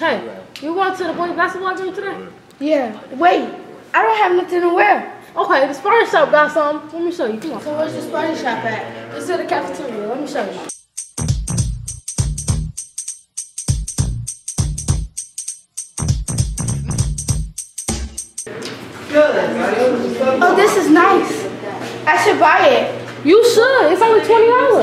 Hey, you going to the boys basketball game today? Yeah. Wait, I don't have nothing to wear. Okay, the Spartan shop got some. Let me show you. Come on. So where's the Spartan shop at? It's in the cafeteria. Let me show you. Oh, this is nice. I should buy it. You should. It's only twenty dollars.